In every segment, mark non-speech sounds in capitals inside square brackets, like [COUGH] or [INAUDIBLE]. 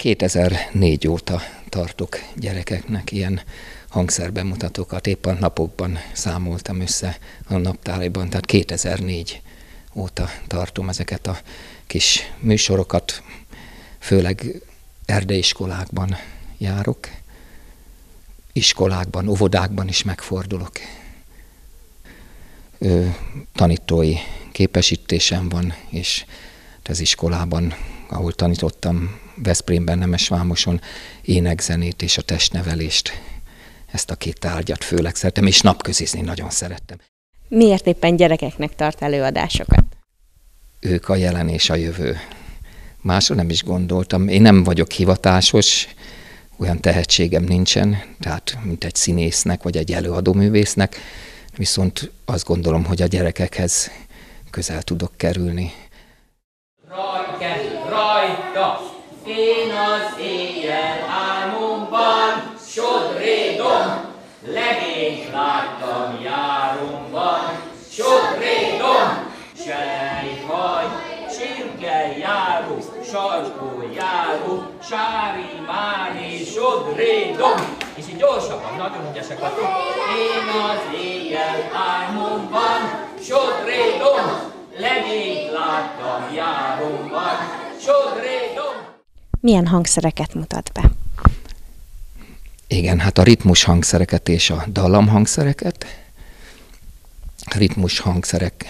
2004 óta tartok gyerekeknek ilyen hangszerbemutatókat. A napokban számoltam össze a naptáriban, tehát 2004 óta tartom ezeket a kis műsorokat, főleg erdeiskolákban járok, iskolákban, óvodákban is megfordulok. Ö, tanítói képesítésem van, és az iskolában, ahol tanítottam, Veszprémben, Nemesvámoson énekzenét és a testnevelést. Ezt a két tárgyat főleg szeretem, és napközizni nagyon szerettem. Miért éppen gyerekeknek tart előadásokat? Ők a jelen és a jövő. Másról nem is gondoltam. Én nem vagyok hivatásos, olyan tehetségem nincsen, tehát mint egy színésznek vagy egy előadóművésznek, viszont azt gondolom, hogy a gyerekekhez közel tudok kerülni. Rajta, én az éjjel álmomban, sodrédom, legényt láttam járomban, sodrédom, sejhaj, csirke járó, sarkó járó, sári mári, sodrédom, és így gyorsabban, nagyon ügyesek vagyok. Én az éjjel álmomban, sodrédom, legényt láttam járomban. Milyen hangszereket mutat be? Igen, hát a ritmus hangszereket és a dallam hangszereket. A ritmus hangszerek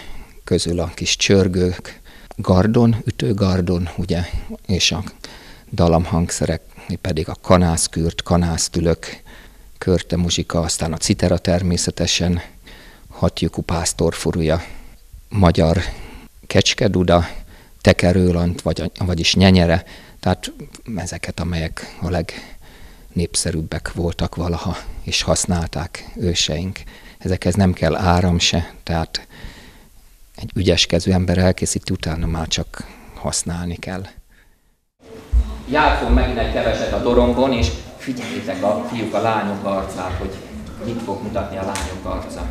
közül a kis csörgők, gardon, ütőgardon, ugye, és a dallam hangszerek pedig a kanászkürt, kanásztülök, körte muzsika, aztán a citera természetesen, hatjukú pásztorfurúja, magyar kecskeduda, tekerőlant, vagy, vagyis nyenyere, tehát ezeket, amelyek a legnépszerűbbek voltak valaha, és használták őseink. Ezekhez nem kell áram se, tehát egy ügyeskező ember elkészíti, utána már csak használni kell. Játszom megint egy keveset a doromban, és figyeljétek a fiúk a lányok arcát, hogy mit fog mutatni a lányok arca.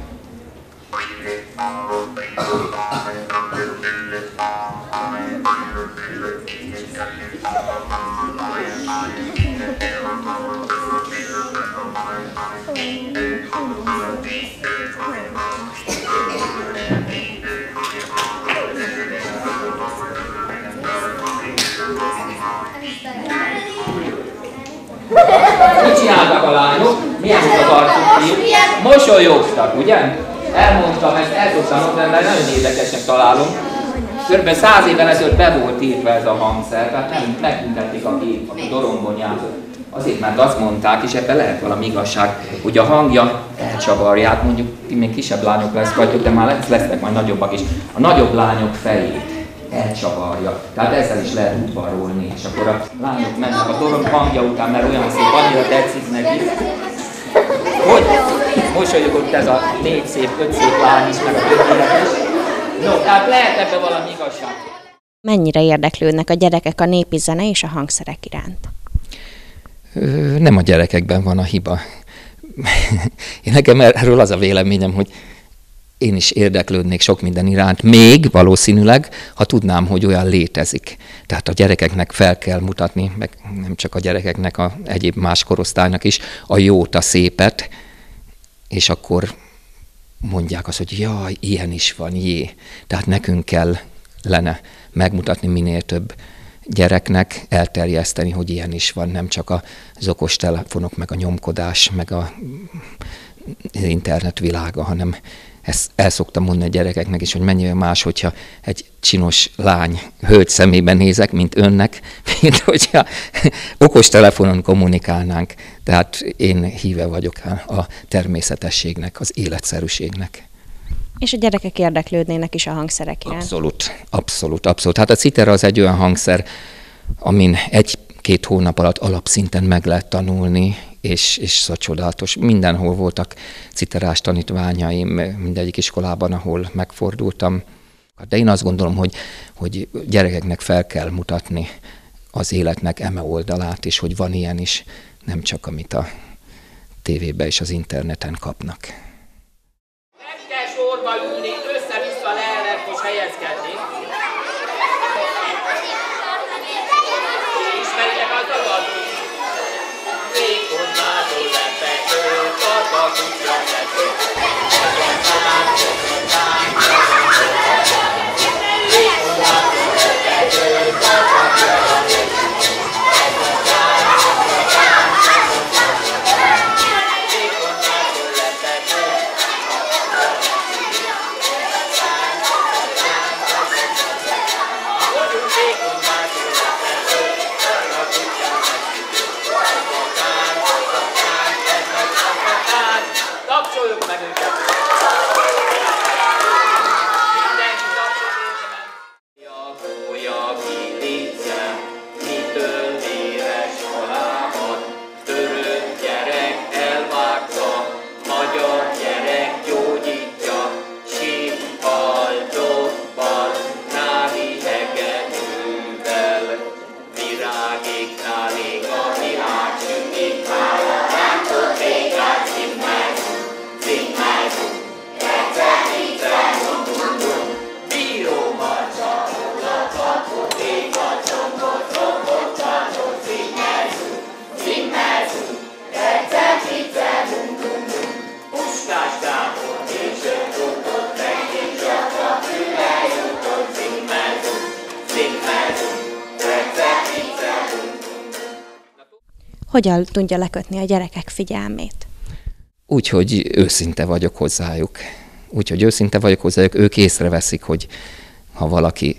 Mit csináltak a lányok? Milyen utat arcuk ki? Mosolyogtak, ugye? Elmondtam, ezt el tudtam mondani, mert nagyon érdekesnek találom. Körülbelül száz évvel ezelőtt be volt írva ez a hangszer, tehát nem megtüntették a gép, a dorombon játszott. Azért, mert azt mondták, és ebben lehet valami igazság, hogy a hangja elcsavarják, mondjuk még kisebb lányok lesz vagytok, de már lesznek majd nagyobbak is. A nagyobb lányok fejét elcsavarja. Tehát ezzel is lehet udvarolni, és akkor a lányok mennek a doromb hangja után, mert olyan szép, annyira tetszik neki. Mosolyogott ez a négy szép, öt szép lány is, meg a többiek is. No, tehát lehet ebbe valami igazság. Mennyire érdeklődnek a gyerekek a népi zene és a hangszerek iránt? Nem a gyerekekben van a hiba. [LAUGHS] Én nekem erről az a véleményem, hogy én is érdeklődnék sok minden iránt, még valószínűleg, ha tudnám, hogy olyan létezik. Tehát a gyerekeknek fel kell mutatni, meg nem csak a gyerekeknek, a egyéb más korosztálynak is, a jót, a szépet, és akkor mondják azt, hogy jaj, ilyen is van, jé. Tehát nekünk kell lenne megmutatni minél több gyereknek, elterjeszteni, hogy ilyen is van, nem csak az okos telefonok, meg a nyomkodás, meg a internet világa, hanem ezt el szoktam mondani a gyerekeknek is, hogy mennyire más, hogyha egy csinos lány hölgy szemében nézek, mint önnek, [LAUGHS] mint hogyha okostelefonon kommunikálnánk. Tehát én híve vagyok a természetességnek, az életszerűségnek. És a gyerekek érdeklődnének is a hangszerek iránt? Abszolút, abszolút, abszolút. Hát a citera az egy olyan hangszer, amin egy-két hónap alatt alapszinten meg lehet tanulni, és, és szóval csodálatos. Mindenhol voltak citerás tanítványaim, mindegyik iskolában, ahol megfordultam. De én azt gondolom, hogy, hogy gyerekeknek fel kell mutatni az életnek eme oldalát, és hogy van ilyen is, nem csak amit a tévében és az interneten kapnak. Nem kell sorba ülni, össze-vissza lehet most helyezkedni. Father. Hogyan tudja lekötni a gyerekek figyelmét? Úgyhogy őszinte vagyok hozzájuk. Úgyhogy őszinte vagyok hozzájuk, ők észreveszik, hogy ha valaki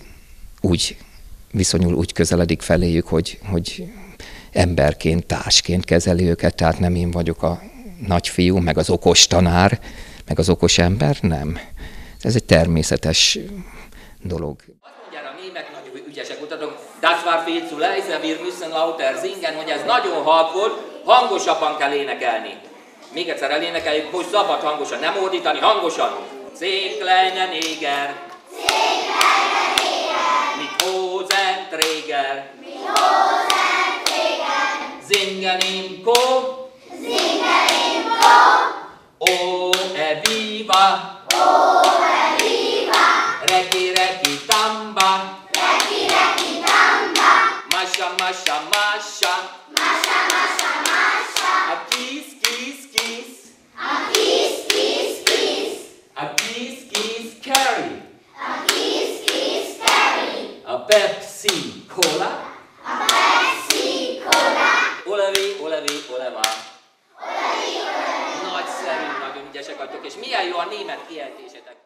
úgy viszonyul, úgy közeledik feléjük, hogy, hogy emberként, társként kezeli őket, tehát nem én vagyok a nagyfiú, meg az okos tanár, meg az okos ember, nem. Ez egy természetes dolog. Azt mondják a némek nagyon ügyesek kutatók, das war viel zu leise, wir müssen lauter singen, hogy ez nagyon halk volt, hangosabban kell énekelni. Még egyszer elénekeljük, most szabad hangosan, nem ordítani, hangosan. Szék kleine Neger. Masha masha. Masha masha. A kiss kiss kiss. A kiss kiss kiss. A kiss kiss carry. A kiss kiss carry. A Pepsi Cola. A Pepsi Cola. Olevi, olevi, oleva. Olevi, olevi. Nagyszerű, nagyon ügyesek vagytok, és milyen jó a német kiejtésetek.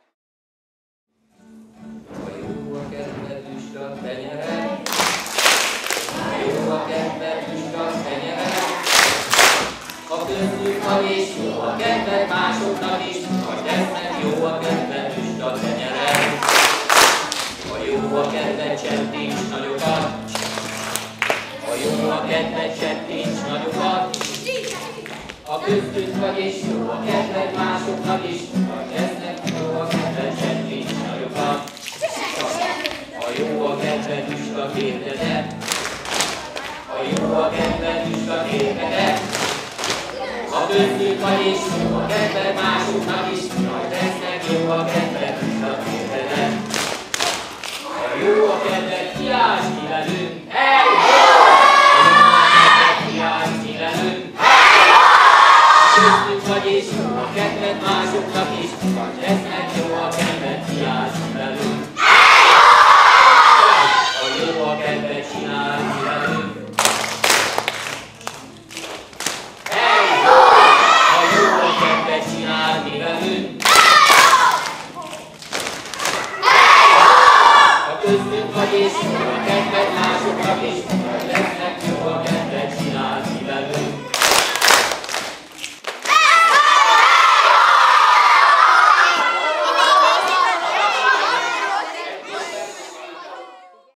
Vagy és jó a kedved másoknak is, vagy tesznek jó a kedved tenyere. A jó a kedved csettincs nagyokat. A jó a kedved csettincs nagyokat. A köztük vagy és jó a kedved másoknak is, köztük vagy és jó a kedved másoknak is, majd tesznek jó a visszatérheted. A jó a kedved kiállsz ki velünk, hey! Kiállsz ki velünk, A köztük vagy és jó a kedved másoknak is, majd tesznek Peace.